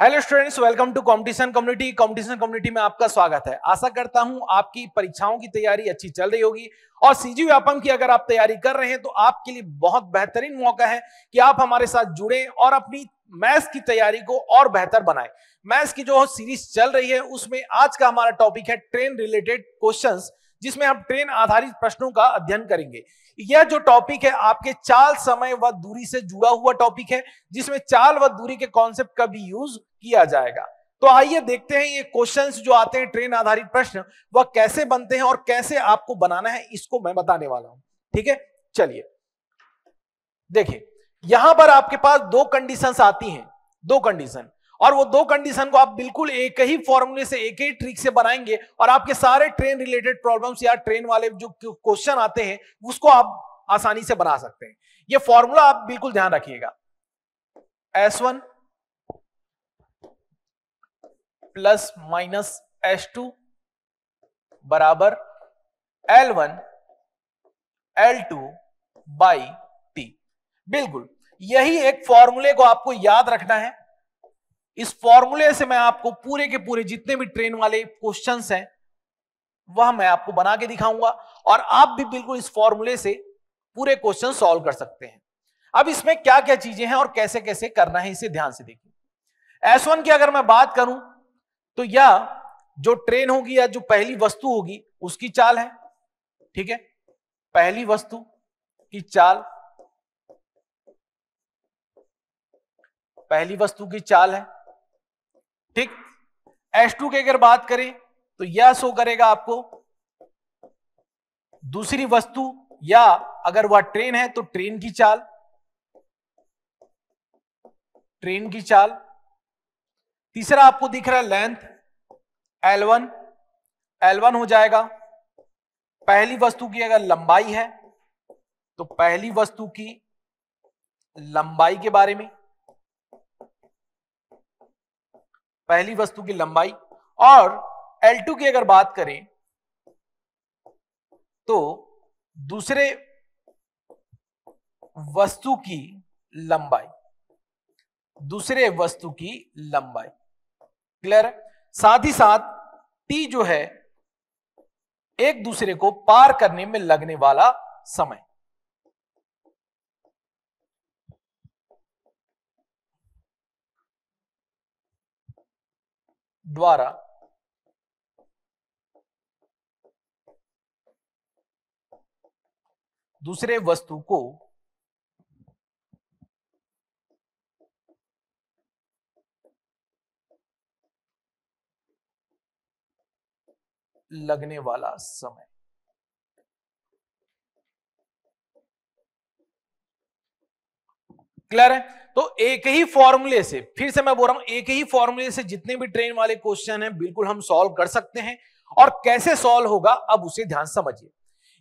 Hello students welcome to competition community competition community में आपका स्वागत है। आशा करता हूँ आपकी परीक्षाओं की तैयारी अच्छी चल रही होगी। और सीजी व्यापम की अगर आप तैयारी कर रहे हैं तो आपके लिए बहुत बेहतरीन मौका है कि आप हमारे साथ जुड़े और अपनी मैथ्स की तैयारी को और बेहतर बनाएँ। मैथ्स की जो सीरीज़ चल रही है, उसमें आज का हमारा टॉपिक है ट्रेन रिलेटेड क्वेश्चंस जिसमें हम ट्रेन आधारित प्रश्नों का अध्ययन करेंगे। यह जो टॉपिक है, आपके चाल, समय व दूरी से जुड़ा हुआ टॉपिक है, जिसमें चाल व दूरी के कॉन्सेप्ट का भी यूज़ किया जाएगा। तो आइए देखते हैं ये क्वेश्चंस जो आते हैं ट्रेन आधारित प्रश्न, वह कैसे बनते हैं और कैसे आपको बनाना है, इसको मैं बताने वाला हूँ। ठीक है? चलिए। देखिए, यहाँ पर आपके पास दो कंडीशंस आती हैं, दो कंडीशन और वो दो कंडीशन को आप बिल्कुल एक ही फॉर्मूले से, एक ही ट्रिक से बनाएँगे और आपके सारे ट्रेन रिलेटेड प्रॉब्लम्स या ट्रेन वाले जो क्वेश्चन आते हैं, उसको आप आसानी से बना सकते हैं। ये फॉर्मूला आप बिल्कुल ध्यान रखिएगा। S one plus minus S two बराबर L one L two by T बिल्कुल, यही एक फॉर्मूले को आपको याद रखना है। इस फॉर्मूले से मैं आपको पूरे के पूरे जितने भी ट्रेन वाले क्वेश्चन हैं, वह मैं आपको बना के दिखाऊँगा और आप भी बिल्कुल इस फॉर्मूले से पूरे क्वेश्चन सॉल्व कर सकते हैं। अब इसमें क्या क्या चीज़ें हैं और कैसे कैसे करना है, इसे ध्यान से देखिए। एस वन की अगर मैं बात करूँ तो यह जो ट्रेन होगी या जो पहली वस्तु होगी, उसकी चाल है, ठीक है? पहली वस्तु की चाल, पहली वस्तु की चाल है ठीक? टू की अगर बात करें तो यह शो करेगा आपको, दूसरी वस्तु या अगर वह ट्रेन है तो ट्रेन की चाल ट्रेन की चाल। तीसरा आपको दिख रहा है लेंथ L1 L1 हो जाएगा। पहली वस्तु की अगर लंबाई है तो पहली वस्तु की लंबाई के बारे में पहली वस्तु की लंबाई और L2 की अगर बात करें तो दूसरे वस्तु की लंबाई, दूसरे वस्तु की लंबाई। क्लियर साथ ही साथ T जो है, एक दूसरे को पार करने में लगने वाला समय। द्वारा दूसरे वस्तु को लगने वाला समय। क्लियर है? तो एक ही फॉर्मूले से, फिर से मैं बोल रहा हूँ, एक ही फॉर्मूले से जितने भी ट्रेन वाले क्वेश्चन हैं, बिल्कुल हम सॉल्व कर सकते हैं। और कैसे सॉल्व होगा, अब उसे ध्यान समझिए।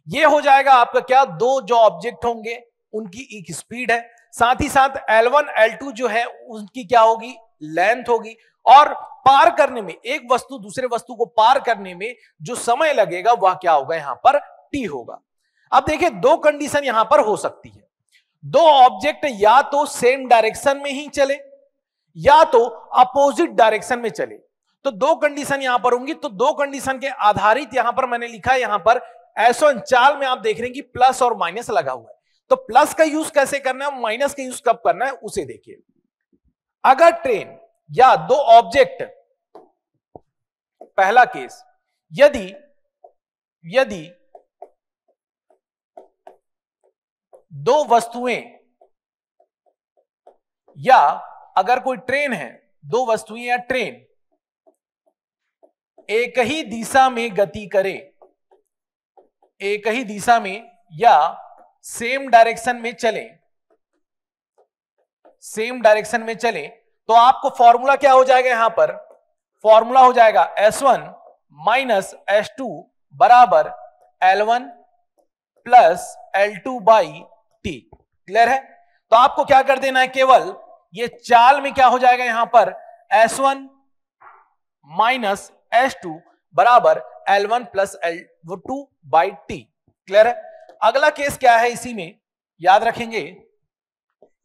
ये हो जाएगा आपका क्या? दो जो ऑब्जेक्ट होंगे, उनकी एक स्पीड है। साथ ही साथ L1 L2 जो है, उनकी क्या होगी? लेंथ होगी। और पार करने में, एक वस्तु दूसरे वस्तु को पार करने में जो समय लगेगा, वह क्या होगा? यहाँ पर टी होगा। अब देखिए, दो कंडीशन यहाँ पर हो सकती है। दो ऑब्जेक्ट या तो सेम डायरेक्शन में ही चले, या तो अपोजिट डायरेक्शन में चले। तो दो कंडीशन यहाँ पर होंगी तो दो कंडीशन के आधारित यहाँ पर मैंने लिखा है, यहाँ पर एसो चाल में आप देख रहे हैं कि प्लस और माइनस लगा हुआ है। तो प्लस का यूज़ कैसे करना है माइनस का यूज़ कब करना है, उसे देखिए। अगर ट्रेन या दो ऑब्जेक्ट पहला केस यदि यदि दो वस्तुएँ, या अगर कोई ट्रेन है, दो वस्तुएँ या ट्रेन, एक ही दिशा में गति करे, एक ही दिशा में या सेम डायरेक्शन में चले सेम डायरेक्शन में चले तो आपको फॉर्मूला क्या हो जाएगा यहाँ पर? फॉर्मूला हो जाएगा S1 one minus S two बराबर L1 one plus L two by T clear है? तो आपको क्या कर देना है केवल, ये चाल में क्या हो जाएगा यहाँ पर? S one minus S two बराबर L one plus L two by T clear है? अगला केस क्या है इसी में? याद रखेंगे,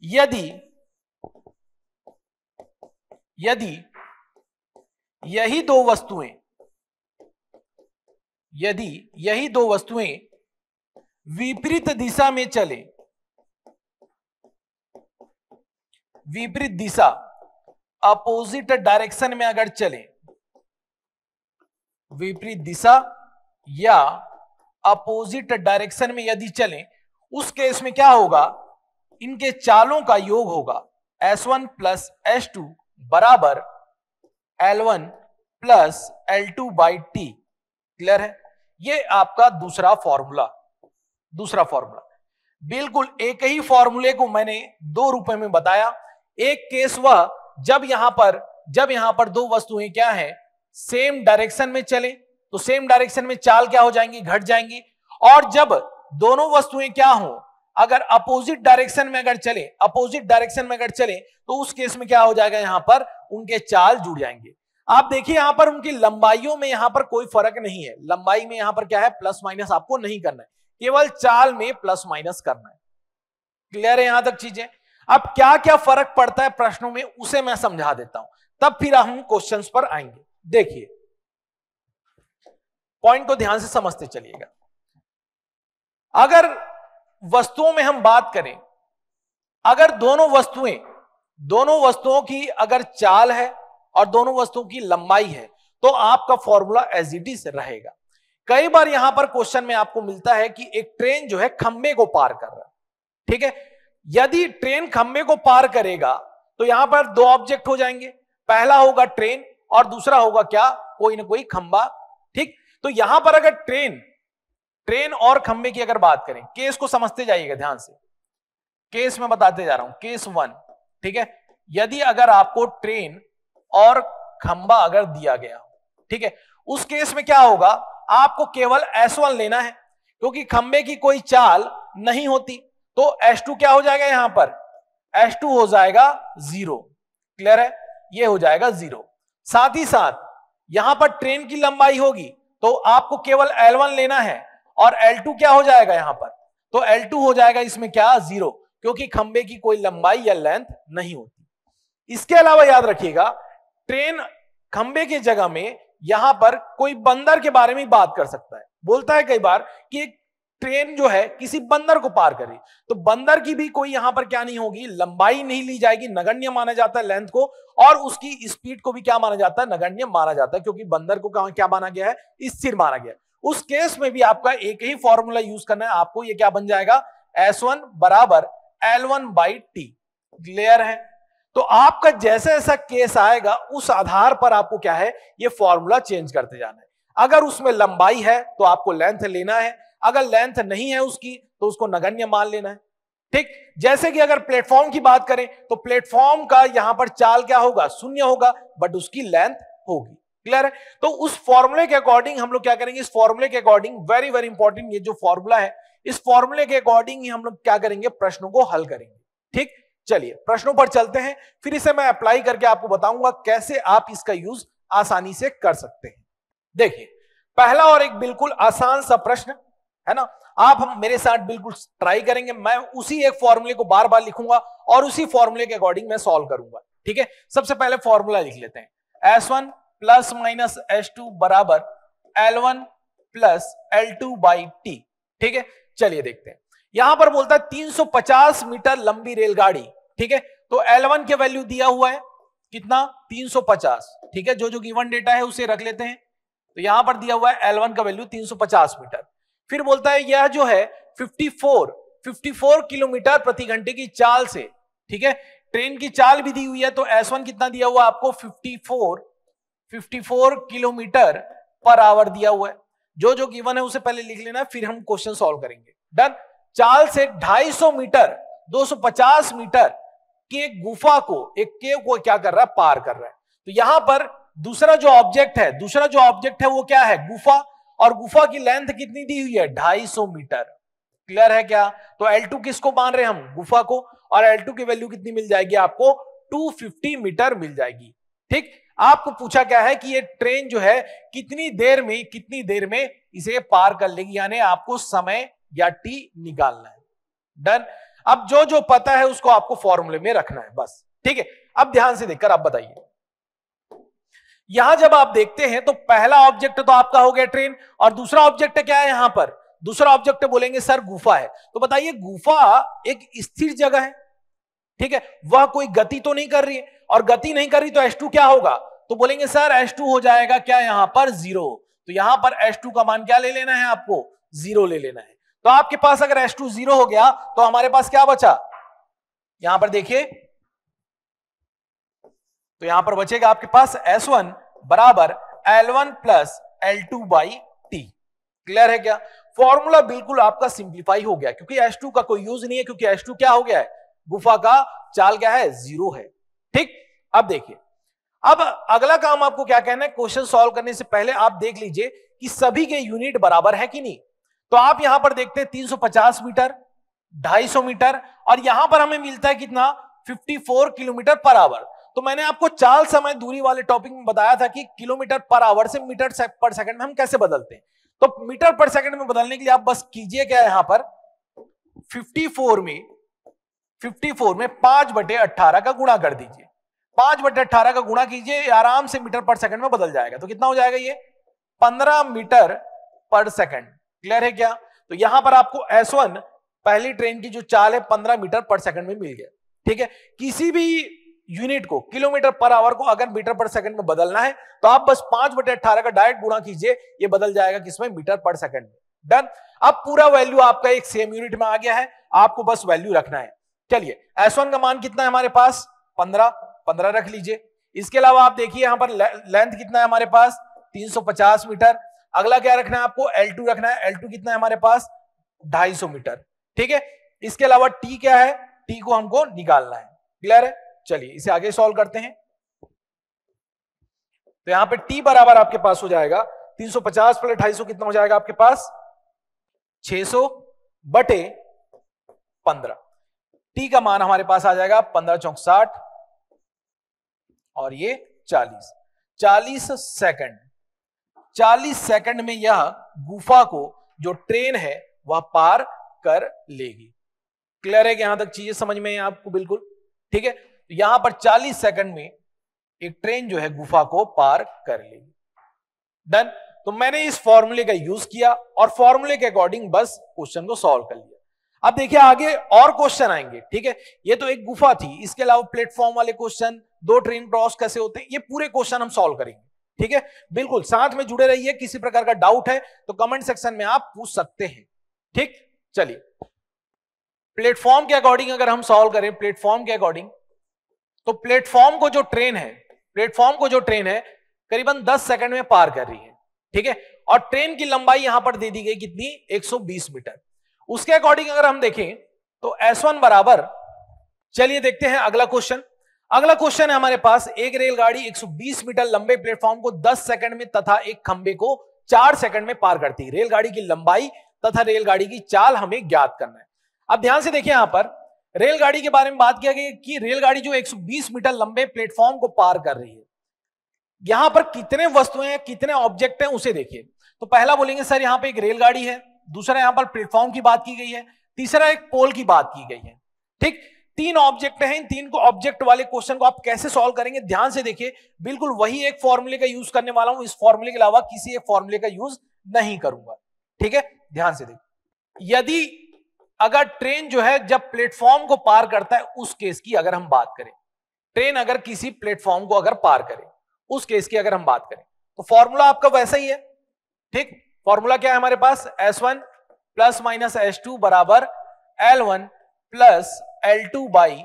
यदि यदि यही दो वस्तुएँ, यदि यही दो वस्तुएँ विपरीत दिशा में चले विपरीत दिशा अपोजिट डायरेक्शन में अगर चले, विपरीत दिशा या अपोजिट डायरेक्शन में यदि चले, उस केस में क्या होगा? इनके चालों का योग होगा। S1 one plus S two बराबर L1 one plus L two by T clear है? ये आपका दूसरा फॉर्मूला दूसरा फॉर्मूला बिल्कुल एक ही फॉर्मूले को मैंने दो रुपए में बताया। एक केस वह जब यहाँ पर, जब यहाँ पर दो वस्तुएँ क्या है सेम डायरेक्शन में चले तो सेम डायरेक्शन में चाल क्या हो जाएँगी, घट जाएँगी, और जब दोनों वस्तुएँ क्या हो, अगर अपोजिट डायरेक्शन में अगर चले अपोजिट डायरेक्शन में अगर चले तो उस केस में क्या हो जाएगा यहाँ पर, उनके चाल जुड़ जाएँगे। आप देखिए यहाँ पर उनकी लंबाइयों में यहाँ पर कोई फ़र्क नहीं है। लंबाई में यहाँ पर क्या है प्लस माइनस आपको नहीं करना है। केवल चाल में प्लस माइनस करना है। क्लियर है यहाँ तक चीज़ें? अब क्या क्या फ़र्क पड़ता है प्रश्नों में, उसे मैं समझा देता हूँ। तब फिर हम क्वेश्चंस पर आएँगे। देखिए। पॉइंट को ध्यान से समझते चलिएगा। अगर वस्तुओं में हम बात करें, अगर दोनों वस्तुएँ, दोनों वस्तुओं की अगर चाल है और दोनों वस्तुओं की लंबाई है तो आपका फॉर्मूला एज इट इज़ रहेगा। कई बार यहाँ पर क्वेश्चन में आपको मिलता है कि एक ट्रेन जो है खंबे को पार कर रहा है। ठीक है? यदि ट्रेन खंबे को पार करेगा तो यहाँ पर दो ऑब्जेक्ट हो जाएँगे। पहला होगा ट्रेन और दूसरा होगा क्या? कोई ना कोई खंबा। ठीक? तो यहाँ पर अगर ट्रेन ट्रेन और खंबे की अगर बात करें, केस को समझते जाइएगा ध्यान से। केस में बताते जा रहा हूँ। केस वन, ठीक है? यदि अगर आपको ट्रेन और खंबा अगर दिया गया ठीक है? उस केस में क्या होगा? आपको केवल एस वन लेना है, क्योंकि खंबे की कोई चाल नहीं होती। तो टू क्या हो जाएगा यहाँ पर? टू हो जाएगा ज़ीरो क्लियर है? ये हो जाएगा ज़ीरो साथ ही साथ, यहाँ पर ट्रेन की लंबाई होगी तो आपको केवल L1 लेना है, और L2 क्या हो जाएगा यहाँ पर? तो L2 हो जाएगा इसमें क्या? ज़ीरो क्योंकि खंबे की कोई लंबाई या लेंथ नहीं होती। इसके अलावा याद रखिएगा ट्रेन खंबे की जगह में यहाँ पर कोई बंदर के बारे में बात कर सकता है। बोलता है कई बार कि एक ट्रेन जो है किसी बंदर को पार करे। तो बंदर की भी कोई यहाँ पर क्या नहीं होगी, लंबाई नहीं ली जाएगी, नगण्य माना जाता है लेंथ को, और उसकी स्पीड को भी क्या माना जाता है, नगण्य माना जाता है, क्योंकि बंदर को क्या माना गया है? स्थिर माना गया उस केस में भी आपका एक ही फॉर्मूला यूज़ करना है, आपको ये क्या बन जाएगा? एस वन बराबर L one by T clear है? तो आपका जैसा जैसा केस आएगा, उस आधार पर आपको क्या है? ये फॉर्मूला चेंज करते जाना है। अगर उसमें लंबाई है तो आपको लेंथ लेना है अगर लेंथ नहीं है उसकी तो उसको नगण्य मान लेना है। ठीक? जैसे कि अगर प्लेटफॉर्म की बात करें तो प्लेटफॉर्म का यहाँ पर चाल क्या होगा? शून्य होगा बट उसकी लेंथ होगी। क्लियर है? तो उस फॉर्मूले के अकॉर्डिंग हम लोग क्या करेंगे? इस फॉर्मूले के अकॉर्डिंग वेरी वेरी इंपॉर्टेंट ये जो फॉर्मूला है, इस फॉर्मूले के अकॉर्डिंग ही हम लोग क्या करेंगे? प्रश्नों को हल करेंगे। ठीक? चलिए, प्रश्नों पर चलते हैं। फिर इसे मैं अप्लाई करके आपको बताऊँगा कैसे आप इसका यूज़ आसानी से कर सकते हैं। देखिए, पहला और एक बिल्कुल आसान सा प्रश्न है ना? आप हम मेरे साथ बिल्कुल ट्राई करेंगे, मैं उसी एक फॉर्मूले को बार बार लिखूँगा और उसी फॉर्मूले के अकॉर्डिंग मैं सॉल्व करूँगा, ठीक है? सबसे पहले फॉर्मूला लिख लेते हैं। S one plus minus S two बराबर L one plus L two by T ठीक है? चलिए देखते हैं। यहाँ पर बोलता है 350 मीटर लंबी रेलगाड़ी, ठीक है? तो L1 के वैल्यू दिया हुआ है, कितना? 350 ठीक है? जो जो गिवन डेटा है उसे रख लेते हैं। तो यहाँ पर दिया हुआ है L1 का वैल्यू 350 मीटर। फिर बोलता है, यह जो है 54 54 किलोमीटर प्रति घंटे की चाल से, ठीक है? ट्रेन की चाल भी दी हुई है तो S1 कितना दिया हुआ आपको? 54 54 किलोमीटर पर आवर दिया हुआ है। जो जो गिवन है, उसे पहले लिख लेना, फिर हम क्वेश्चन सॉल्व करेंगे। डन चाल से 250 मीटर 250 मीटर की गुफा को, एक केव को क्या कर रहा है? पार कर रहा है। तो यहाँ पर दूसरा जो ऑब्जेक्ट है, दूसरा जो ऑब्जेक्ट है, वो क्या है? गुफा। और गुफा की लेंथ कितनी दी हुई है? 250 मीटर। क्लियर है क्या? तो L2 किसको मान रहे हम? गुफा को। और L2 की वैल्यू कितनी मिल जाएगी आपको? 250 मीटर मिल जाएगी। ठीक? आपको पूछा क्या है कि ये ट्रेन जो है, कितनी देर में, कितनी देर में इसे पार कर लेगी? यानी आपको समय या टी निकालना है। डन अब जो जो पता है उसको आपको फॉर्मूले में रखना है। बस। ठीक है? अब ध्यान से देखकर आप बताइए। यहाँ जब आप देखते हैं तो पहला ऑब्जेक्ट तो आपका हो गया ट्रेन और दूसरा ऑब्जेक्ट क्या है यहाँ पर? दूसरा ऑब्जेक्ट बोलेंगे, सर, गुफा है। तो बताइए, गुफा एक स्थिर जगह है, ठीक है? वह कोई गति तो नहीं कर रही है और गति नहीं कर रही तो एस टू क्या होगा? तो बोलेंगे, सर एस टू हो जाएगा क्या यहाँ पर? ज़ीरो तो यहाँ पर एस टू का मान क्या ले लेना है आपको? ज़ीरो ले लेना है। तो आपके पास अगर एस टू ज़ीरो हो गया तो हमारे पास क्या बचा? यहाँ पर देखिए तो यहाँ पर बचेगा आपके पास S1 बराबर L1 plus L two by T clear है क्या? फॉर्मूला बिल्कुल आपका सिंप्लीफाई हो गया, क्योंकि H2 का कोई यूज़ नहीं है, क्योंकि H2 क्या हो गया है? गुफा का चाल क्या है? ज़ीरो है। ठीक? अब देखिए। अब अगला काम आपको क्या कहना है? क्वेश्चन सॉल्व करने से पहले आप देख लीजिए कि सभी के यूनिट बराबर है कि नहीं। तो आप यहाँ पर देखते हैं 350 मीटर 250 मीटर, और यहाँ पर हमें मिलता है कितना? 54 किलोमीटर पर आवर। तो मैंने आपको चाल समय दूरी वाले टॉपिक में बताया था कि किलोमीटर पर आवर से मीटर से पर सेकंड में हम कैसे बदलते हैं। तो मीटर पर सेकंड में बदलने के लिए आप बस कीजिए क्या यहाँ पर? 54 में 54 में पाँच बटे अट्ठारह का गुणा कर दीजिए। पाँच बटे अट्ठारह का गुणा कीजिए, आराम से मीटर पर सेकंड में बदल जाएगा। तो कितना हो जाएगा ये? पंद्रह मीटर पर सेकंड क्लियर है क्या? तो यहाँ पर आपको एस पहली ट्रेन की जो चाल है, पंद्रह मीटर पर सेकंड में मिल गया। ठीक है? किसी भी यूनिट को, किलोमीटर पर आवर को अगर मीटर पर सेकंड में बदलना है तो आप बस पाँच बटे अट्ठारह का डायरेक्ट गुणा कीजिए, ये बदल जाएगा किसमें मीटर पर सेकंड में। डन। अब पूरा वैल्यू आपका एक सेम यूनिट में आ गया है, आपको बस वैल्यू रखना है। चलिए एस का मान कितना है हमारे पास? पंद्रह। पंद्रह रख लीजिए। इसके अलावा आप देखिए, यहाँ पर लेंथ कितना है हमारे पास? 350 मीटर। अगला क्या रखना है आपको? L2 रखना है। L2 कितना है हमारे पास? 250 मीटर। ठीक है? इसके अलावा T क्या है? T को हमको निकालना है। क्लियर है? चलिए, इसे आगे सॉल्व करते हैं। तो यहाँ पे टी बराबर आपके पास हो जाएगा। 350 सौ पचास प्लस ढाई कितना हो जाएगा आपके पास? 600 बटे 15 टी का मान हमारे पास आ जाएगा पंद्रह चौक साठ और ये 40 40 सेकंड 40 सेकंड में यह गुफा को जो ट्रेन है, वह पार कर लेगी। क्लियर है कि यहाँ तक चीज़ें समझ में आपको? बिल्कुल। ठीक है? तो यहाँ पर 40 सेकंड में एक ट्रेन जो है गुफा को पार कर लेगी डन। तो मैंने इस फॉर्मूले का यूज़ किया और फॉर्मूले के अकॉर्डिंग बस क्वेश्चन को सॉल्व कर लिया। अब देखिए, आगे और क्वेश्चन आएँगे, ठीक है? ये तो एक गुफा थी, इसके अलावा प्लेटफॉर्म वाले क्वेश्चन, दो ट्रेन क्रॉस कैसे होते हैं, ये पूरे क्वेश्चन हम सॉल्व करेंगे, ठीक है? बिल्कुल, साथ में जुड़े रहिए, किसी प्रकार का डाउट है तो कमेंट सेक्शन में आप पूछ सकते हैं, ठीक? चलिए। प्लेटफॉर्म के अकॉर्डिंग अगर हम सॉल्व करें, प्लेटफॉर्म के अकॉर्डिंग तो प्लेटफॉर्म को जो ट्रेन है, प्लेटफॉर्म को जो ट्रेन है, करीबन 10 सेकंड में पार कर रही है, ठीक है? और ट्रेन की लंबाई यहाँ पर दे दी गई कितनी? 120 मीटर। उसके अकॉर्डिंग अगर हम देखें तो S1 बराबर, चलिए देखते हैं अगला क्वेश्चन। अगला क्वेश्चन है हमारे पास, एक रेलगाड़ी 120 मीटर लंबे प्लेटफॉर्म को 10 सेकंड में तथा एक खंबे को 4 सेकंड में पार करती है। रेलगाड़ी की लंबाई तथा रेलगाड़ी की चाल हमें ज्ञात करना है। अब ध्यान से देखिए यहाँ पर रेलगाड़ी के बारे में बात किया गया कि रेलगाड़ी जो 120 मीटर लंबे प्लेटफॉर्म को पार कर रही है। यहाँ पर कितने वस्तुएँ हैं, कितने ऑब्जेक्ट हैं, उसे देखिए। तो पहला बोलेंगे, सर, यहाँ पे एक रेलगाड़ी है। दूसरा, यहाँ पर प्लेटफॉर्म की बात की गई है। तीसरा, एक पोल की बात की गई है। ठीक? तीन ऑब्जेक्ट हैं, इन तीन को ऑब्जेक्ट वाले क्वेश्चन को आप कैसे सॉल्व करेंगे? ध्यान से देखिए, बिल्कुल वही एक फॉर्मूले का यूज़ करने वाला हूँ। इस फॉर्मूले के अलावा किसी एक फॉर्मूले का यूज़ नहीं करूँगा। ठीक है? ध्यान से देखिए। यदि अगर ट्रेन जो है, जब प्लेटफॉर्म को पार करता है, उस केस की अगर हम बात करें, ट्रेन अगर किसी प्लेटफॉर्म को अगर पार करे, उस केस की अगर हम बात करें तो फॉर्मूला आपका वैसा ही है। ठीक? फॉर्मूला क्या है हमारे पास? S one plus minus S two बराबर L one plus L two by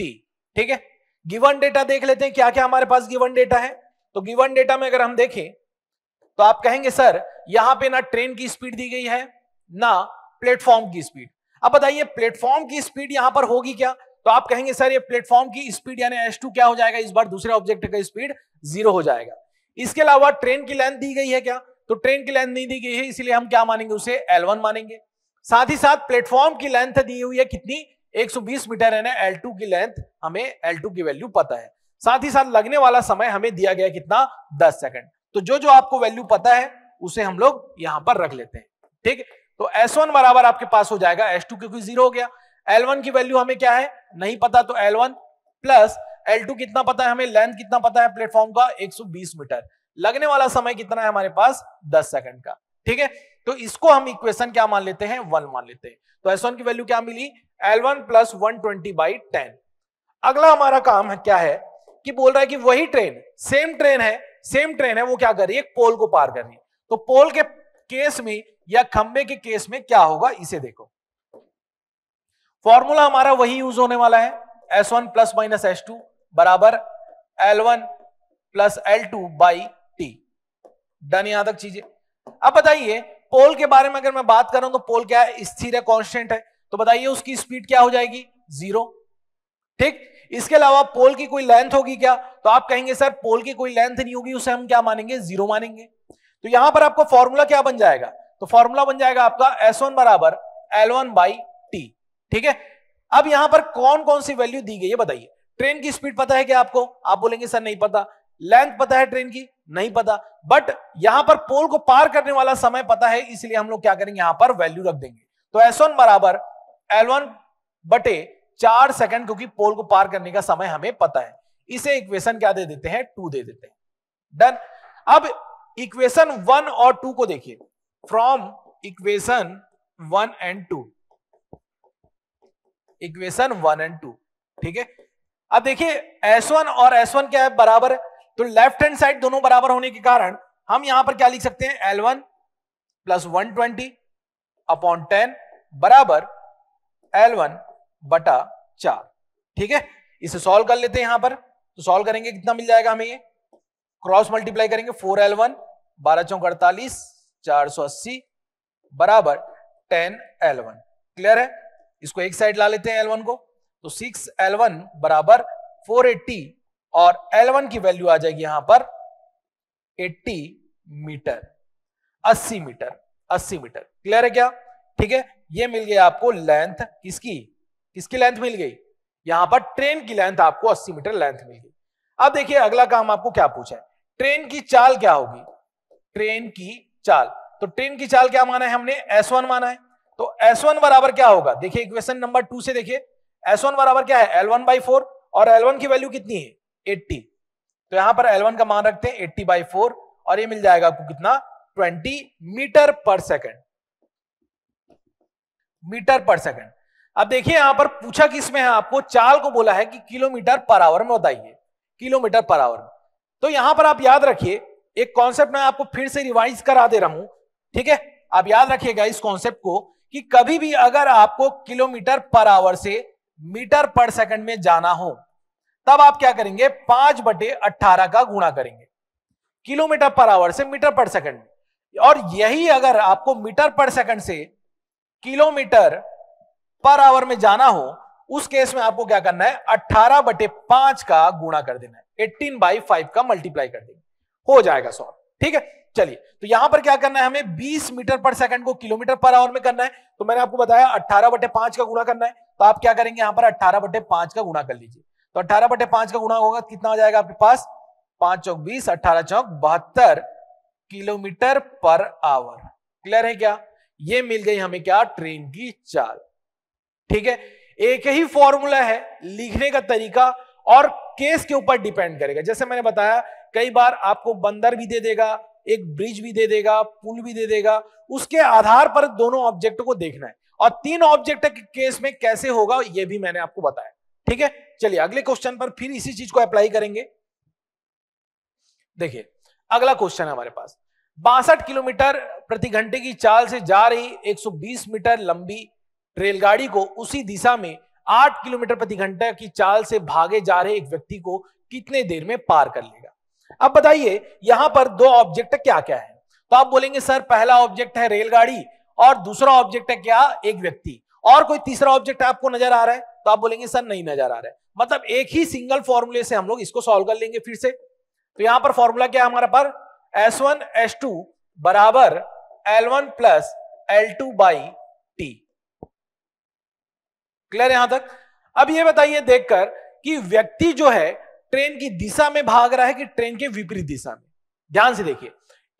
T ठीक है? गिवन डेटा देख लेते हैं क्या क्या हमारे पास गिवन डेटा है। तो गिवन डेटा में अगर हम देखें तो आप कहेंगे, सर, यहाँ पे ना ट्रेन की स्पीड दी गई है, ना प्लेटफॉर्म की स्पीड अब बताइए प्लेटफॉर्म की स्पीड यहाँ पर होगी क्या? तो आप कहेंगे, सर, ये प्लेटफॉर्म की स्पीड यानी एस क्या हो जाएगा? इस बार दूसरे ऑब्जेक्ट का स्पीड ज़ीरो हो जाएगा। इसके अलावा ट्रेन की लेंथ दी गई है क्या? तो ट्रेन की लेंथ नहीं दी गई है, इसलिए हम क्या मानेंगे, उसे L1 मानेंगे। साथ ही साथ प्लेटफॉर्म की लेंथ दी हुई है कितनी? 120 मीटर है ना L2 की लेंथ हमें L2 की वैल्यू पता है। साथ ही साथ लगने वाला समय हमें दिया गया कितना? 10 सेकंड तो जो जो आपको वैल्यू पता है, उसे हम लोग यहाँ पर रख लेते हैं। ठीक? तो S1 बराबर आपके पास हो जाएगा S2 क्योंकि ज़ीरो हो गया। L1 की वैल्यू हमें क्या है? नहीं पता तो L1 प्लस L2 कितना पता है हमें? लेंथ कितना पता है प्लेटफॉर्म का? 120 मीटर। लगने वाला समय कितना है हमारे पास? 10 सेकंड का। ठीक है? तो इसको हम इक्वेशन क्या मान लेते हैं? वन मान लेते हैं। तो एस की वैल्यू क्या मिली? L one plus one by ten अगला हमारा काम है, क्या है? कि बोल रहा है कि वही ट्रेन सेम ट्रेन है सेम ट्रेन है, वो क्या कर रही है? पोल को पार कर रही है। तो पोल के केस में या खंबे के केस में क्या होगा, इसे देखो। फॉर्मूला हमारा वही यूज़ होने वाला है S one plus minus S two बराबर L one plus L two by T done यहाँ तक चीज़ें। अब बताइए, पोल के बारे में अगर मैं बात करूँ तो पोल क्या है? स्थिर है कांस्टेंट है। तो बताइए, उसकी स्पीड क्या हो जाएगी? ज़ीरो ठीक? इसके अलावा पोल की कोई लेंथ होगी क्या? तो आप कहेंगे, सर, पोल की कोई लेंथ नहीं होगी, उसे हम क्या मानेंगे? ज़ीरो मानेंगे। तो यहाँ पर आपको फॉर्मूला क्या बन जाएगा? तो फॉर्मूला बन जाएगा आपका एस वन बराबर एल वन बाई टी ठीक है? अब यहाँ पर कौन कौन सी वैल्यू दी गई है बताइए। ट्रेन की स्पीड पता है क्या आपको? आप बोलेंगे, सर, नहीं पता। लेंथ पता है ट्रेन की? नहीं पता। बट यहाँ पर पोल को पार करने वाला समय पता है, इसलिए हम लोग क्या करेंगे, यहाँ पर वैल्यू रख देंगे। तो एस वन बराबर एल वन बटे चार सेकंड क्योंकि पोल को पार करने का समय हमें पता है। इसे इक्वेशन क्या दे देते हैं? टू दे देते हैं। डन अब इक्वेशन वन और टू को देखिए। From equation one and two equation one and two ठीक है? अब देखिए S1 और S1 क्या है? बराबर है। तो लेफ़्ट हैंड साइड दोनों बराबर होने के कारण हम यहाँ पर क्या लिख सकते हैं? L1 plus one twenty upon ten बराबर L1 बटा चार। ठीक है? इसे सॉल्व कर लेते हैं यहाँ पर। तो सॉल्व करेंगे, कितना मिल जाएगा हमें ये? क्रॉस मल्टीप्लाई करेंगे फोर एल वन बारह चौक अड़तालीस चार सौ अस्सी बराबर टेन एल वन। क्लियर है? इसको एक साइड ला लेते हैं एल वन को। तो सिक्स एल वन बराबर फोर एट्टी और एल वन की वैल्यू आ जाएगी यहाँ पर एट्टी मीटर, अस्सी मीटर अस्सी मीटर। क्लियर है क्या? ठीक है? ये मिल गया आपको लेंथ किसकी? किसकी लेंथ मिल गई? यहाँ पर ट्रेन की लेंथ आपको 80 मीटर लेंथ मिल गई। अब देखिए अगला काम आपको क्या पूछा है? ट्रेन की चाल क्या होगी? ट्रेन की चाल। तो ट्रेन की चाल क्या माना है हमने? एस वन माना है। तो एस वन बराबर क्या होगा? देखिए इक्वेशन नंबर टू से देखिए। एस वन बराबर क्या है? एल वन बाई फोर और एल वन की वैल्यू कितनी है? एट्टी तो यहाँ पर एल वन का मान रखते हैं एट्टी बाई फोर और ये मिल जाएगा आपको कितना? Twenty metre per second metre per second अब देखिए, यहाँ पर पूछा किसमें है आपको? चाल को बोला है कि किलोमीटर पर आवर में बताइए। किलोमीटर पर आवर में। तो यहाँ पर आप याद रखिए एक कॉन्सेप्ट मैं आपको फिर से रिवाइज करा दे रहा हूँ, ठीक है? आप याद रखिएगा इस कॉन्सेप्ट को कि कभी भी अगर आपको किलोमीटर पर आवर से मीटर पर सेकंड में जाना हो, तब आप क्या करेंगे? पाँच बटे अट्ठारह का गुणा करेंगे। किलोमीटर पर आवर से मीटर पर सेकंड और यही अगर आपको मीटर पर सेकंड से किलोमीटर पर आवर में जाना हो, उस केस में आपको क्या करना है? अट्ठारह बटे पाँच का गुणा कर देना है। एट्टीन बाई फाइव का मल्टीप्लाई कर देंगे। हो जाएगा सॉल्व ठीक है? चलिए तो यहाँ पर क्या करना है हमें? 20 मीटर पर सेकंड को किलोमीटर पर आवर में करना है। तो मैंने आपको बताया 18 बटे पाँच का गुणा करना है। तो आप क्या करेंगे? यहाँ पर 18 बटे पाँच का गुणा कर लीजिए। तो 18 बटे पाँच का गुणा होगा, कितना हो जाएगा आपके पास? पाँच चौक बीस, अट्ठारह चौक बहत्तर किलोमीटर पर आवर क्लियर है क्या? ये मिल गई हमें क्या? ट्रेन की चाल। ठीक है? एक ही फॉर्मूला है, लिखने का तरीका और केस के ऊपर डिपेंड करेगा। जैसे मैंने बताया कई बार आपको बंदर भी दे देगा, एक ब्रिज भी दे देगा, पुल भी दे देगा, उसके आधार पर दोनों ऑब्जेक्ट को देखना है। और तीन ऑब्जेक्ट के केस में कैसे होगा यह भी मैंने आपको बताया। ठीक है? चलिए, अगले क्वेश्चन पर फिर इसी चीज़ को अप्लाई करेंगे। देखिए, अगला क्वेश्चन है हमारे पास। बासठ किलोमीटर प्रति घंटे की चाल से जा रही 120 मीटर लंबी रेलगाड़ी को उसी दिशा में 8 किलोमीटर प्रति घंटे की चाल से भागे जा रहे एक व्यक्ति को कितने देर में पार कर लेगा? अब बताइए, यहाँ पर दो ऑब्जेक्ट क्या क्या है? तो आप बोलेंगे, सर, पहला ऑब्जेक्ट है रेलगाड़ी और दूसरा ऑब्जेक्ट है क्या? एक व्यक्ति। और कोई तीसरा ऑब्जेक्ट आपको नज़र आ रहा है? तो आप बोलेंगे, सर, नहीं नज़र आ रहा है। मतलब एक ही सिंगल फॉर्मूले से हम लोग इसको सॉल्व कर लेंगे फिर से। तो यहाँ पर फॉर्मूला क्या है हमारा पर एस वन एस टू बराबर L one plus L two by T clear यहाँ तक? अब ये बताइए देखकर कि व्यक्ति जो है ट्रेन की दिशा में भाग रहा है कि ट्रेन के विपरीत दिशा में? ध्यान से देखिए,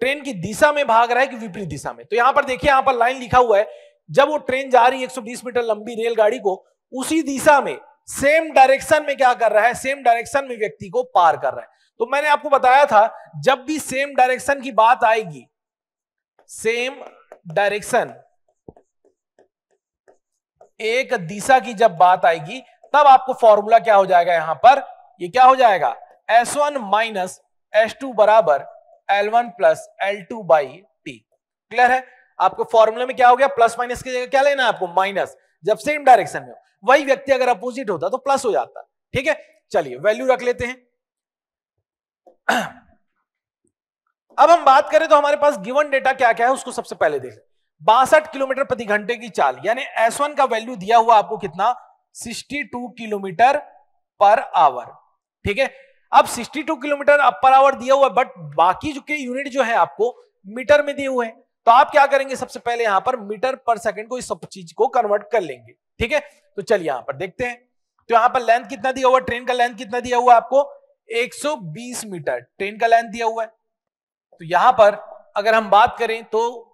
ट्रेन की दिशा में भाग रहा है कि विपरीत दिशा में? तो यहाँ पर देखिए, यहाँ पर लाइन लिखा हुआ है, जब वो ट्रेन जा रही है 120 मीटर लंबी रेलगाड़ी को, उसी दिशा में सेम डायरेक्शन में क्या कर रहा है सेम डायरेक्शन में व्यक्ति को पार कर रहा है। तो मैंने आपको बताया था, जब भी सेम डायरेक्शन की बात आएगी सेम डायरेक्शन एक दिशा की जब बात आएगी, तब आपको फॉर्मूला क्या हो जाएगा यहाँ पर? ये क्या हो जाएगा? S one minus S two बराबर L one plus L two by T clear है? आपको फॉर्मूले में क्या हो गया? प्लस माइनस की जगह क्या लेना है आपको? माइनस जब सेम डायरेक्शन में हो। वही व्यक्ति अगर अपोजिट होता तो प्लस हो जाता। ठीक है? चलिए वैल्यू रख लेते हैं। अब हम बात करें तो हमारे पास गिवन डेटा क्या क्या है, उसको सबसे पहले देख। बासठ किलोमीटर प्रति घंटे की चाल, यानी एस वन का वैल्यू दिया हुआ आपको कितना? 62 किलोमीटर पर आवर ठीक है? अब 62 किलोमीटर पर आवर दिया हुआ है बट बाकी जो के यूनिट जो है आपको मीटर में दिए हुए हैं। तो आप क्या करेंगे? सबसे पहले यहाँ पर मीटर पर सेकंड को इस सब चीज़ को कन्वर्ट कर लेंगे। ठीक है? तो चलिए यहाँ पर देखते हैं। तो यहाँ पर लेंथ कितना दिया हुआ ट्रेन का लेंथ कितना दिया हुआ आपको? 120 मीटर ट्रेन का लेंथ दिया हुआ है। तो यहाँ पर अगर हम बात करें तो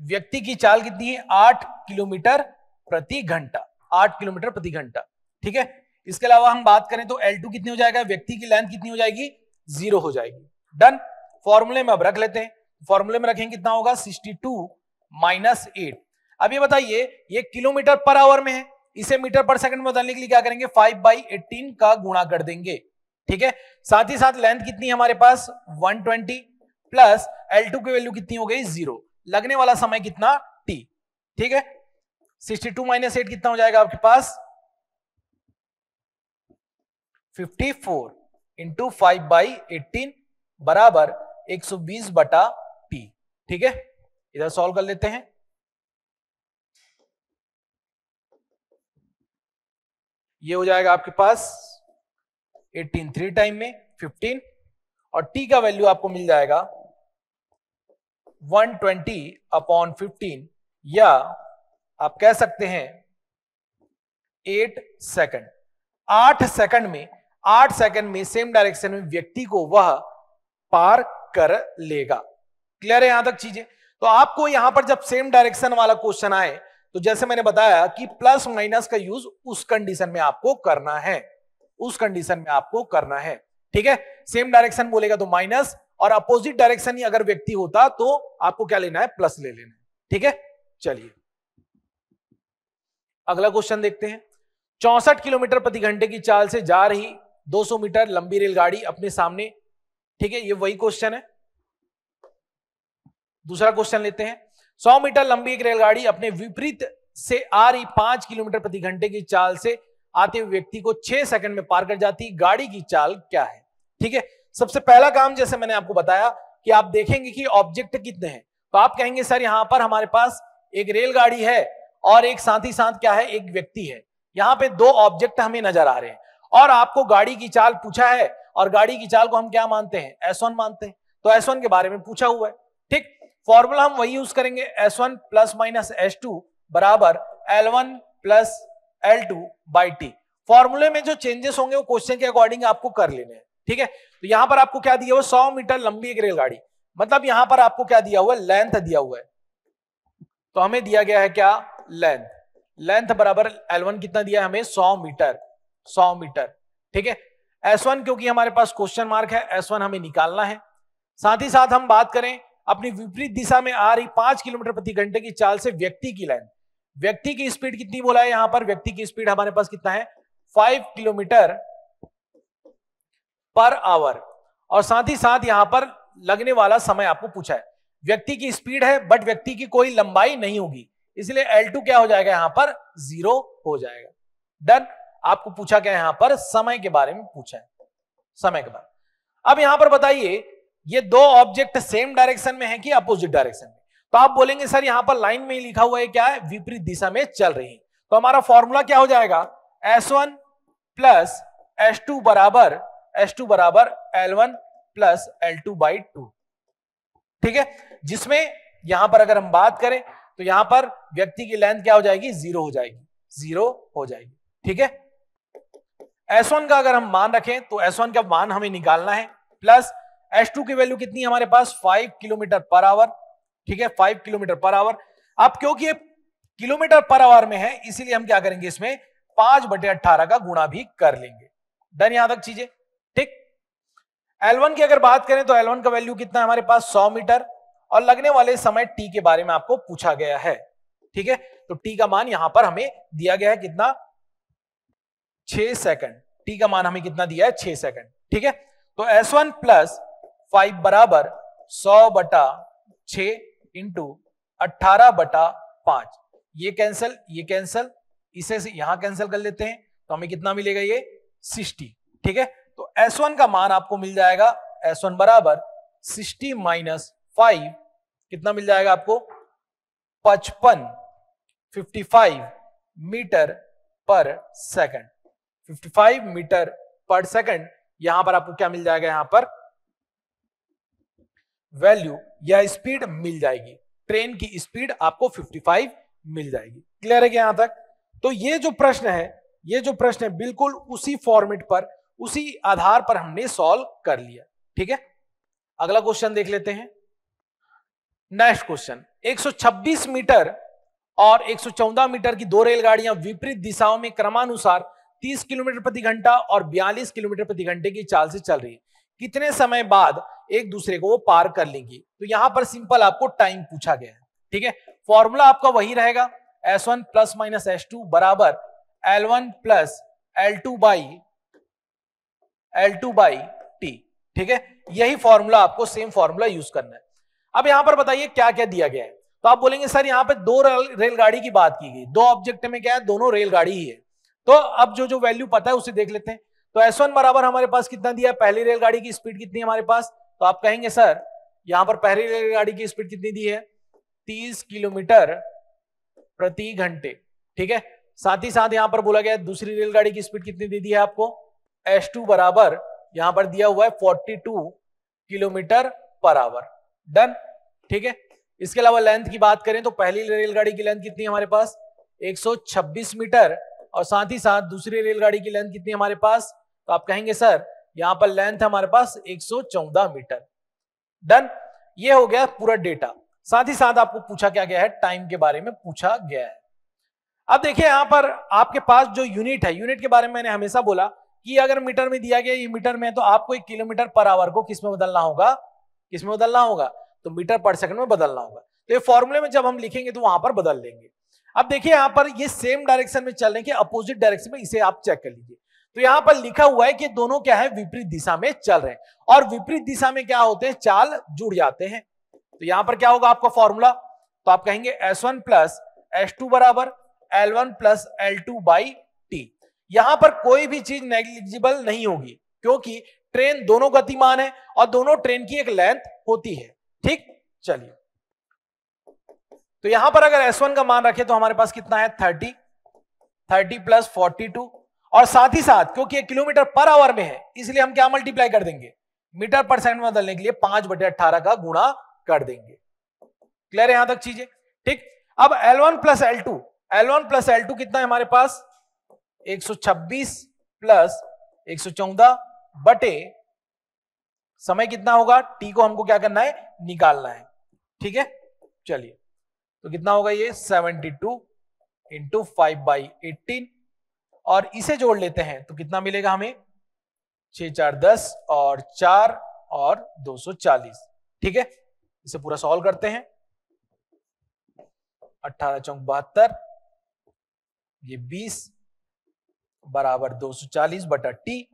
व्यक्ति की चाल कितनी है? आठ किलोमीटर प्रति घंटा। आठ किलोमीटर प्रति घंटा। ठीक है? इसके अलावा हम बात करें तो L2 कितनी हो जाएगा, व्यक्ति की लेंथ कितनी हो जाएगी? ज़ीरो हो जाएगी। डन फॉर्मूले में अब रख लेते हैं। फॉर्मूले में रखेंगे कितना होगा? 62 टू माइनस एट अब ये बताइए, ये किलोमीटर पर आवर में है। इसे मीटर पर सेकंड में बदलने के लिए क्या करेंगे? फाइव बाई एटीन का गुणा कर देंगे। ठीक है? साथ ही साथ लेंथ कितनी है हमारे पास? 120 प्लस L2 की वैल्यू कितनी हो गई? ज़ीरो लगने वाला समय कितना? टी ठीक है? 62 टू माइनस एट कितना हो जाएगा आपके पास? 54 four into five by eighteen बराबर 120 बटा टी ठीक है? इधर सॉल्व कर लेते हैं। ये हो जाएगा आपके पास 18 थ्री टाइम में 15 और टी का वैल्यू आपको मिल जाएगा 120 अपॉन 15 या आप कह सकते हैं 8 सेकंड 8 सेकंड में 8 सेकंड में सेम डायरेक्शन में व्यक्ति को वह पार कर लेगा। क्लियर है यहाँ तक चीज़ें? तो आपको यहाँ पर जब सेम डायरेक्शन वाला क्वेश्चन आए तो जैसे मैंने बताया कि प्लस माइनस का यूज़ उस कंडीशन में आपको करना है। उस कंडीशन में आपको करना है। ठीक है? सेम डायरेक्शन बोलेगा तो माइनस और अपोजिट डायरेक्शन ही अगर व्यक्ति होता तो आपको क्या लेना है? प्लस ले लेना है। ठीक है? चलिए। अगला क्वेश्चन देखते हैं। चौसठ किलोमीटर प्रति घंटे की चाल से जा रही 200 मीटर लंबी रेलगाड़ी अपने सामने। ठीक है, ये वही क्वेश्चन है। दूसरा क्वेश्चन लेते हैं। 100 मीटर लंबी एक रेलगाड़ी अपने विपरीत से आ रही पाँच किलोमीटर प्रति घंटे की चाल से आते हुए व्यक्ति को छह सेकंड में पार कर जाती। गाड़ी की चाल क्या है? ठीक है, सबसे पहला काम जैसे मैंने आपको बताया कि आप देखेंगे कि ऑब्जेक्ट कितने हैं। तो आप कहेंगे, सर, यहाँ पर हमारे पास एक रेलगाड़ी है और एक साथ ही साथ क्या है? एक व्यक्ति है। यहाँ पे दो ऑब्जेक्ट हमें नज़र आ रहे हैं। और आपको गाड़ी की चाल पूछा है, और गाड़ी की चाल को हम क्या मानते हैं? एस मानते हैं। तो एस के बारे में पूछा हुआ है। ठीक? फॉर्मूला हम वही यूज़ करेंगे। S one plus minus S two बराबर L one plus L two by T फॉर्मूले में जो चेंजेस होंगे, वो क्वेश्चन के अकॉर्डिंग आपको कर लेने हैं। ठीक है? तो यहाँ पर आपको क्या दिया हुआ सौ मीटर लंबी एक रेलगाड़ी। मतलब यहाँ पर आपको क्या दिया हुआ है? लेंथ दिया हुआ है। तो हमें दिया गया है क्या? लेंथ लेंथ बराबर L1 कितना दिया है? हमें 100 मीटर। 100 मीटर, ठीक है? S1 क्योंकि हमारे पास क्वेश्चन मार्क है S1 हमें निकालना है। साथ ही साथ हम बात करें, अपनी विपरीत दिशा में आ रही पाँच किलोमीटर प्रति घंटे की चाल से व्यक्ति की लाइन। व्यक्ति की स्पीड कितनी बोला है यहाँ पर? व्यक्ति की स्पीड हमारे पास कितना है? फाइव किलोमीटर पर आवर और साथ ही साथ यहाँ पर लगने वाला समय आपको पूछा है। व्यक्ति की स्पीड है बट व्यक्ति की कोई लंबाई नहीं होगी। इसलिए L2 क्या हो जाएगा यहाँ पर? ज़ीरो हो जाएगा। डन आपको पूछा क्या यहाँ पर, समय के बारे में पूछा है। समय के बारे अब यहाँ पर बताइए, ये दो ऑब्जेक्ट सेम डायरेक्शन में है कि अपोजिट डायरेक्शन में? तो आप बोलेंगे, सर, यहाँ पर लाइन में लिखा हुआ है क्या है? विपरीत दिशा में चल रही तो हमारा फॉर्मूला क्या हो जाएगा? S one plus S two बराबर एस टू बराबर L one plus L two by two ठीक है? जिसमें यहाँ पर अगर हम बात करें तो यहाँ पर व्यक्ति की लेंथ क्या हो जाएगी? ज़ीरो हो जाएगी। ज़ीरो हो जाएगी। ठीक है? एस वन का अगर हम मान रखें तो एस वन का मान हमें निकालना है। प्लस एस टू की वैल्यू कितनी है हमारे पास? फाइव किलोमीटर पर आवर ठीक है? फाइव किलोमीटर पर आवर अब क्योंकि किलोमीटर पर आवर में है, इसीलिए हम क्या करेंगे इसमें? पाँच बटे अट्ठारह का गुणा भी कर लेंगे। डन यहाँ तक चीज़ें। ठीक? L1 की अगर बात करें तो L1 का वैल्यू कितना है हमारे पास? 100 मीटर। और लगने वाले समय t के बारे में आपको पूछा गया है। ठीक है? तो t का मान यहाँ पर हमें दिया गया है कितना? 6 सेकंड टी का मान हमें कितना दिया है? 6 सेकंड ठीक है? तो एस वन प्लस फाइव बराबर सौ बटा छ इंटू अट्ठारह बटा पाँच. ये कैंसल ये कैंसल इसे यहाँ कैंसिल कर लेते हैं तो हमें कितना मिलेगा ये? 60 ठीक है? तो एस वन का मान आपको मिल जाएगा एस वन बराबर 60 माइनस फाइव कितना मिल जाएगा आपको? पचपन. 55 metre per second 55 metre per second यहाँ पर आपको क्या मिल जाएगा? यहाँ पर वैल्यू या स्पीड मिल जाएगी। ट्रेन की स्पीड आपको 55 मिल जाएगी। क्लियर है क्या यहाँ तक? तो ये जो प्रश्न है, ये जो प्रश्न है, बिल्कुल उसी फॉर्मेट पर, उसी आधार पर हमने सॉल्व कर लिया। ठीक है? अगला क्वेश्चन देख लेते हैं। नेक्स्ट क्वेश्चन 126 मीटर और 114 मीटर की दो रेलगाड़ियाँ विपरीत दिशाओं में क्रमानुसार 30 किलोमीटर प्रति घंटा और 42 किलोमीटर प्रति घंटे की चाल से चल रही है। कितने समय बाद एक दूसरे को वो पार कर लेंगी? तो यहाँ पर सिंपल आपको टाइम पूछा गया है, ठीक है? फॉर्मूला आपका वही रहेगा S one plus minus S two बराबर L one plus L two by L two by T ठीक है? यही फॉर्मूला आपको सेम फॉर्मूला यूज़ करना है। अब यहाँ पर बताइए क्या क्या दिया गया है? तो आप बोलेंगे, सर, यहाँ पे दो रेलगाड़ी की बात की गई। दो ऑब्जेक्ट में क्या है? दोनों रेलगाड़ी ही है। तो अब जो जो वैल्यू पता है उसे देख लेते हैं। तो एस वन बराबर हमारे पास कितना दिया है? पहली रेलगाड़ी की स्पीड कितनी है हमारे पास? तो आप कहेंगे, सर, यहाँ पर पहली रेलगाड़ी की स्पीड कितनी दी है? तीस किलोमीटर प्रति घंटे, ठीक है? साथ ही साथ यहाँ पर बोला गया दूसरी रेलगाड़ी की स्पीड कितनी दे दी है आपको? एस टू बराबर यहाँ पर दिया हुआ है 42 किलोमीटर पर आवर डन ठीक है? इसके अलावा लेंथ की बात करें तो पहली रेलगाड़ी की लेंथ कितनी है हमारे पास? 126 मीटर और साथ ही साथ दूसरी रेलगाड़ी की लेंथ कितनी हमारे पास? तो आप कहेंगे, सर, यहाँ पर लेंथ हमारे पास 114 मीटर. डन ये हो गया पूरा डेटा साथ ही साथ आपको पूछा क्या गया है? टाइम के बारे में पूछा गया है। अब देखिए, यहाँ पर आपके पास जो यूनिट है यूनिट के बारे में मैंने हमेशा बोला कि अगर मीटर में दिया गया ये मीटर में है तो आपको एक किलोमीटर पर आवर को किसमें बदलना होगा? किसमें बदलना होगा? तो मीटर पर सेकंड में बदलना होगा। तो ये फॉर्मूले में जब हम लिखेंगे तो वहाँ पर बदल देंगे अब देखिए यहाँ पर ये सेम डायरेक्शन में चल रहे हैं कि अपोजिट डायरेक्शन में इसे आप चेक कर लीजिए। तो यहाँ पर लिखा हुआ है कि दोनों क्या है, विपरीत दिशा में चल रहे हैं। और विपरीत दिशा में क्या होते हैं, चाल जुड़ जाते हैं। तो यहाँ पर क्या होगा आपका फॉर्मूला तो आप कहेंगे S one plus S two बराबर L one plus L two by T यहाँ पर कोई भी चीज़ नेग्लिजिबल नहीं होगी, क्योंकि ट्रेन दोनों गतिमान है और दोनों ट्रेन की एक लेंथ होती है। ठीक? चलिए। तो यहाँ पर अगर S1 का मान रखे तो हमारे पास कितना है? 30 30 प्लस फोर्टी और साथ ही साथ, क्योंकि एक किलोमीटर पर आवर में है, इसलिए हम क्या मल्टीप्लाई कर देंगे? मीटर पर सेकंड में बदलने के लिए पाँच बटे अट्ठारह का गुणा कर देंगे। क्लियर यहाँ तक चीज़ें? ठीक। अब L1 one plus L two L one plus L two कितना है हमारे पास? 126 प्लस 114 बटे समय कितना होगा? टी को हमको क्या करना है? निकालना है। ठीक है? चलिए। तो कितना होगा ये? 72 two into five by eighteen और इसे जोड़ लेते हैं तो कितना मिलेगा हमें? छ चार, दस और चार और 240 ठीक है? इसे पूरा सॉल्व करते हैं। अट्ठारह चौक बहत्तर, ये 20 बराबर 240 बटा टी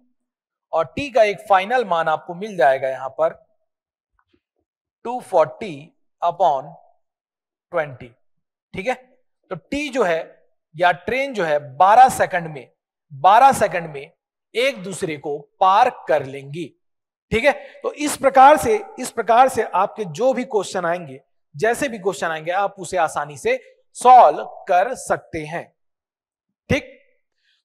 और टी का एक फाइनल मान आपको मिल जाएगा यहाँ पर। 240 अपॉन 20 ठीक है? तो टी जो है, या ट्रेन जो है 12 सेकंड में 12 सेकंड में एक दूसरे को पार कर लेंगी। ठीक है? तो इस प्रकार से, इस प्रकार से आपके जो भी क्वेश्चन आएँगे, जैसे भी क्वेश्चन आएँगे, आप उसे आसानी से सॉल्व कर सकते हैं। ठीक?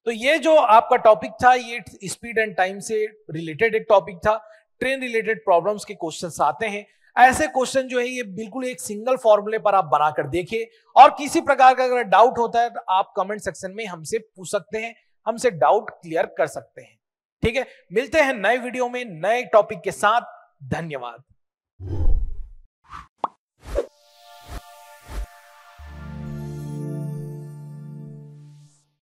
तो ये जो आपका टॉपिक था, ये स्पीड एंड टाइम से रिलेटेड एक टॉपिक था। ट्रेन रिलेटेड प्रॉब्लम्स के क्वेश्चंस आते हैं। ऐसे क्वेश्चन जो है, ये बिल्कुल एक सिंगल फॉर्मूले पर आप बनाकर देखिए। और किसी प्रकार का अगर डाउट होता है तो आप कमेंट सेक्शन में हमसे पूछ सकते हैं, हमसे डाउट क्लियर कर सकते हैं। ठीक है? मिलते हैं नए वीडियो में, नए टॉपिक के साथ। धन्यवाद।